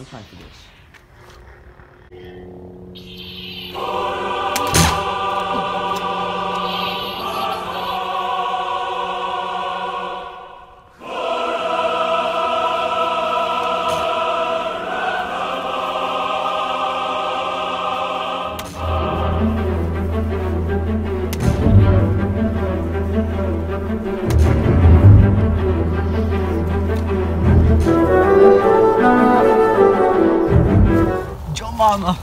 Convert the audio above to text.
long time for this. mama.